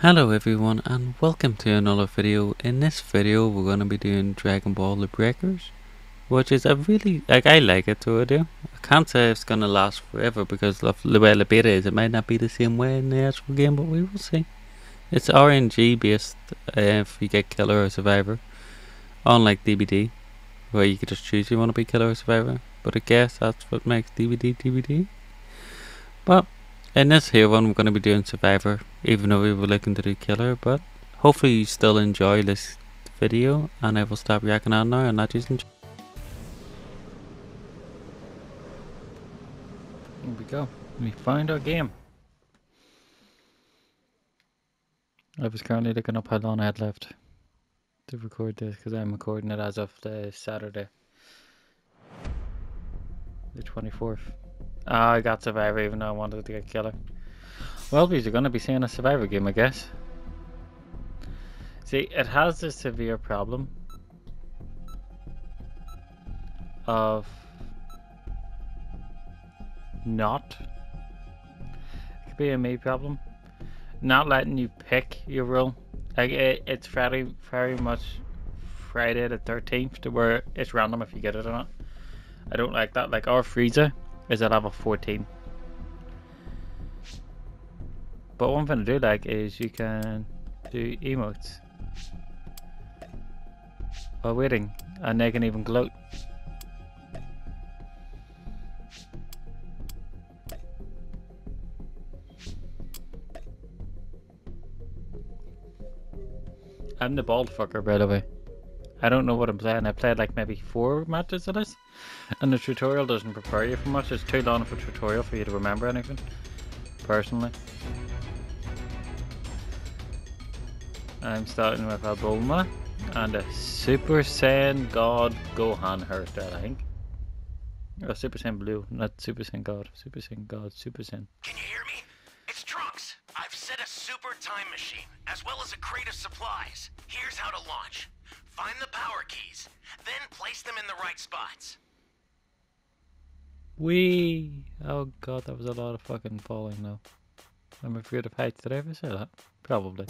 Hello everyone and welcome to another video. In this video we're going to be doing Dragon Ball The Breakers. Which is a really, like I like it I do. I can't say it's going to last forever because of the way the beta is. It might not be the same way in the actual game but we will see. It's RNG based uh, if you get Killer or Survivor. Unlike DBD where you can just choose you want to be Killer or Survivor. But I guess that's what makes DBD DBD. But in this here one, we're going to be doing Survivor, even though we were looking to do Killer, but hopefully you still enjoy this video, and I will stop reacting on now and not using... Here we go. We find our game. I was currently looking up how long I had left to record this, because I'm recording it as of the Saturday. The 24th. Oh, I got Survivor even though I wanted to get Killer. Well, we're going to be seeing a Survivor game, I guess. See, it has a severe problem of not. It could be a me problem. Not letting you pick your role. Like it, it's very, very much Friday the 13th to where it's random if you get it or not. I don't like that. Like our Frieza is at level 14. But one thing I do like is you can do emotes while waiting, and they can even gloat. I'm the bald fucker, by the way. I don't know what I'm playing. I played like maybe four matches of this. And the tutorial doesn't prepare you for much. It's too long of a tutorial for you to remember anything. Personally. I'm starting with a Bulma and a Super Saiyan God Gohan hairstyle, I think. Or Super Saiyan Blue, not Super Saiyan God. Super Saiyan God, Super Saiyan. Can you hear me? It's Trunks. I've set a super time machine, as well as a crate of supplies. Here's how to launch. Find the power keys, then place them in the right spots. Wee! Oh god, that was a lot of fucking falling though. I'm afraid of heights. Did I ever say that? Probably.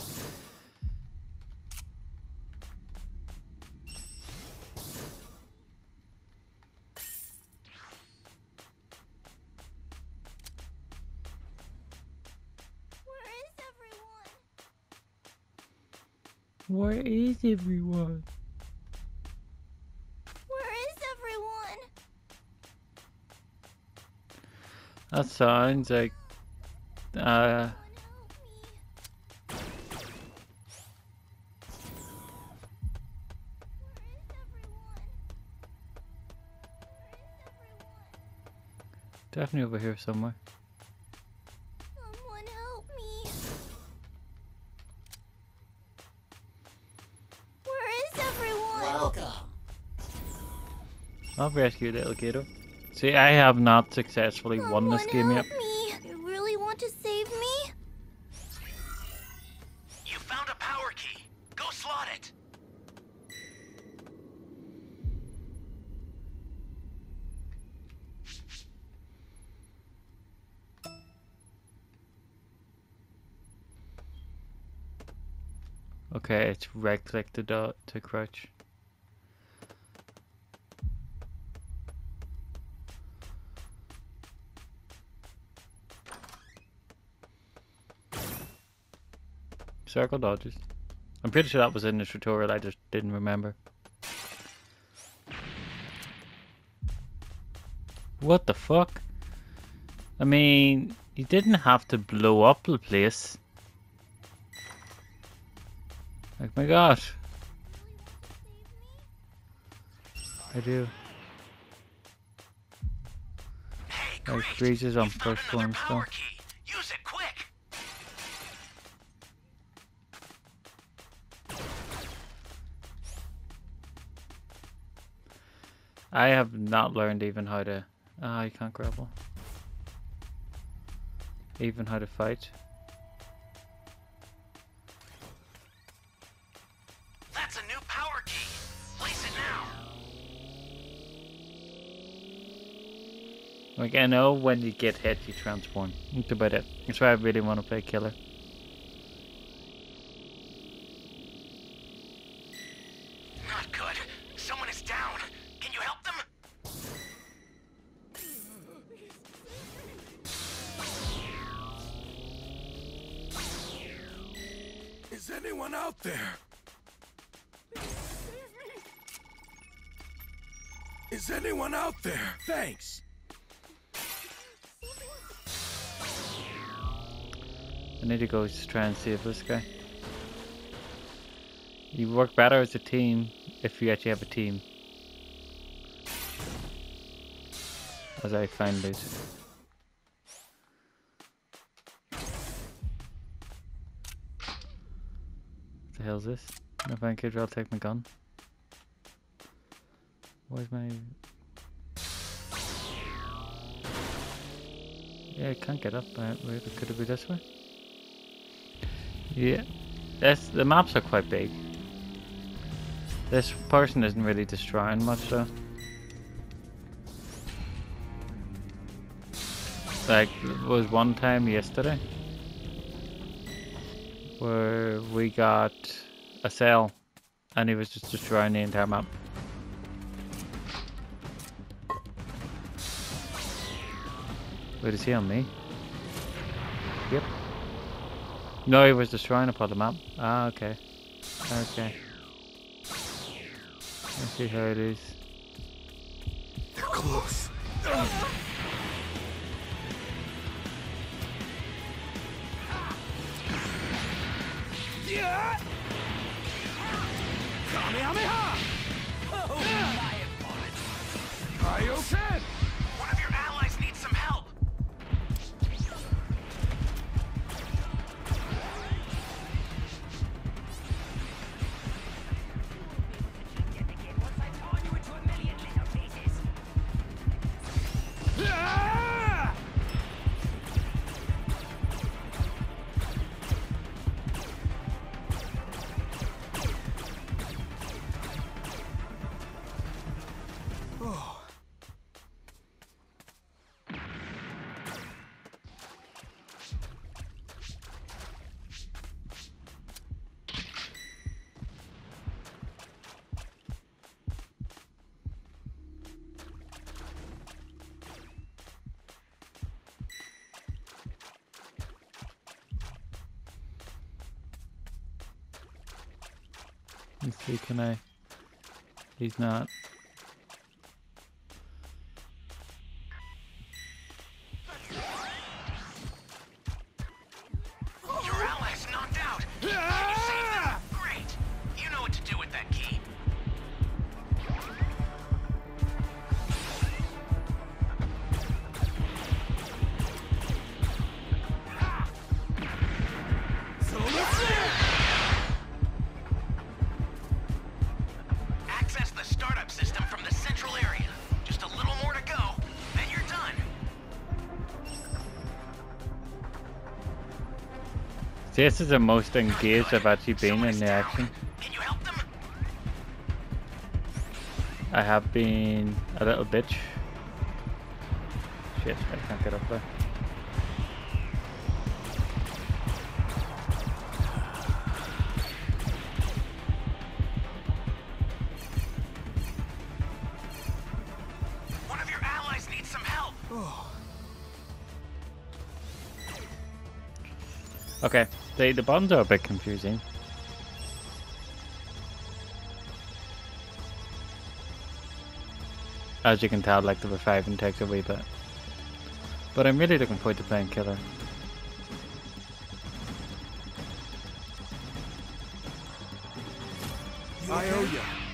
Where is everyone? That sounds like uh Someone help me. Where is everyone? Where is everyone? definitely over here somewhere. Someone help me. Where is everyone? Welcome. I'll rescue little kiddo. See, I have not successfully won this game Someone yet. help me. You really want to save me? You found a power key. Go slot it. Okay, it's right click to dot to crouch. Circle dodges. I'm pretty sure that was in the tutorial, I just didn't remember. What the fuck? I mean, you didn't have to blow up the place. Like my gosh. I do. Like freezes on first one stuff. I have not learned even how to. Ah, you can't grapple. Even how to fight. That's a new power key. Place it now. Like I know when you get hit, you transform. That's about it. That's why I really want to play killer. Anyone out there? Is anyone out there? Thanks. I need to go try and save this guy. You work better as a team if you actually have a team. As I find it. Hell's this? No thank you, I'll take my gun. Where's my... Yeah, I can't get up. Uh, wait, could it be this way? Yeah, that's the maps are quite big. This person isn't really destroying much though. Like it was one time yesterday where we got a cell and he was just destroying the entire map. Wait, is he on me? Yep. No, he was destroying a part of the map. Ah, okay. Okay. Let's see how it is. They're close. Kamehameha! Kaioken! One Let's see, can I? He's not. Startup system from the central area. Just a little more to go, then you're done. See, this is the most engaged I've actually been Someone in the action. Can you help them? I have been a little bitch. Shit, I can't get up there. Okay, the the buttons are a bit confusing. As you can tell, like the reviving takes a wee bit. But I'm really looking forward to playing Killer. I owe ya.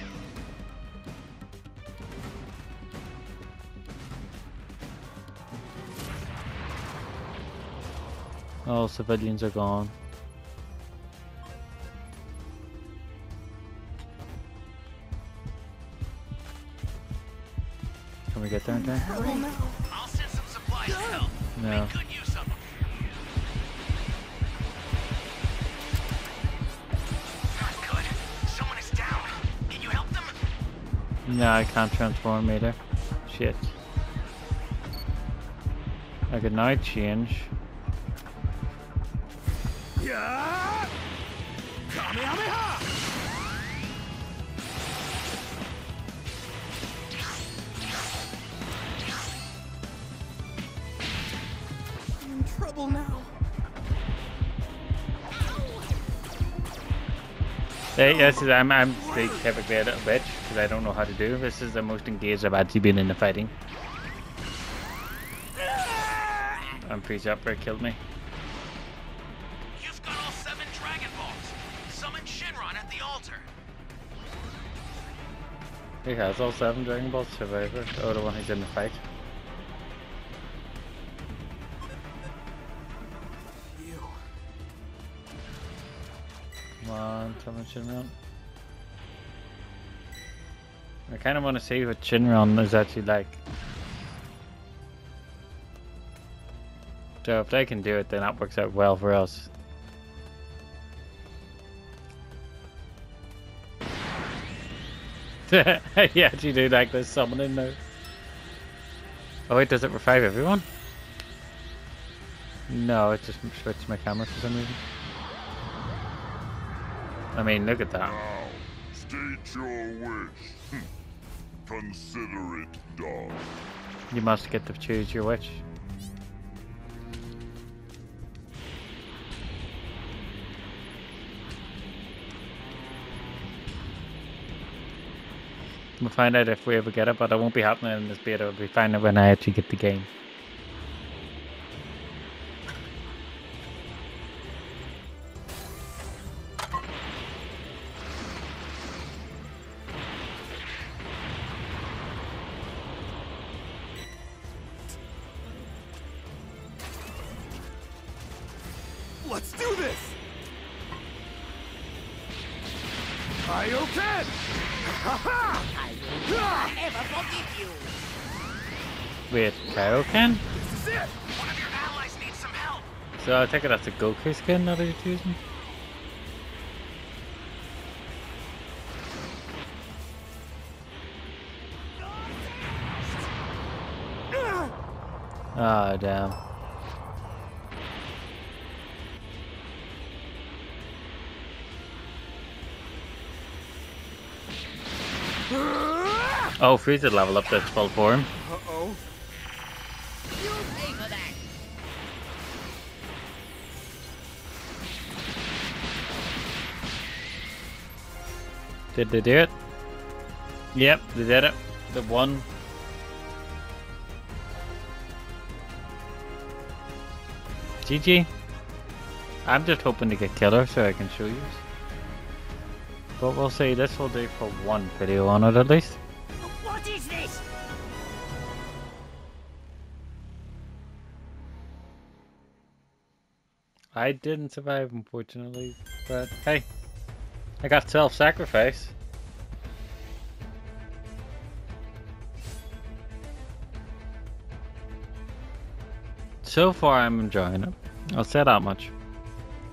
All civilians are gone. Can we get there in time? I'll send some supplies to help. No. No, I can't transform either. Shit. I could now change. Hey, yes, I'm, I'm a little bitch because I don't know how to do. This is the most engaged I've actually been in the fighting. I'm pretty sure killed me. Summon Shenron at the altar. He has all seven Dragon Balls Survivor. Oh, the one who's in the fight. You. Come on, summon Shenron. I kind of want to see what Shenron is actually like. So if they can do it, then that works out well for us. yeah, do you do like there's someone in there? Oh wait, does it revive everyone? No, it just switched my camera for some reason. I mean, look at that. Now, state your wish. Consider it done. You must get to choose your wish. We'll find out if we ever get it, but it won't be happening in this beta. We'll be finding it when I actually get the game. Let's do this! Kaioken! Ha Wait, Kaioken? This is it! One of your allies needs some help. So I take it that's a Goku skin now that he's using? Ah, damn. Oh, freeze Frieza level up to full form. Uh-oh. Did they do it? Yep, they did it. The one. GG. I'm just hoping to get killer so I can show you. But we'll see, this will do for one video on it at least. I didn't survive unfortunately, but hey, I got self-sacrifice. So far I'm enjoying it, I'll say that much.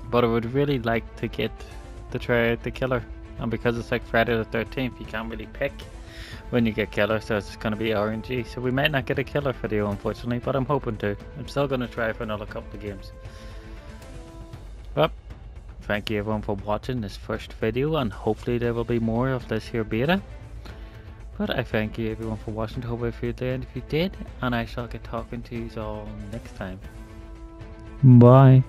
But I would really like to get to try out the killer. And because it's like Friday the 13th, you can't really pick when you get killer, so it's going to be RNG. So we might not get a killer video unfortunately, but I'm hoping to. I'm still going to try for another couple of games. But thank you everyone for watching this first video and hopefully there will be more of this here beta. But I thank you everyone for watching, hope I feel there and if you did, and I shall get talking to you all next time. Bye.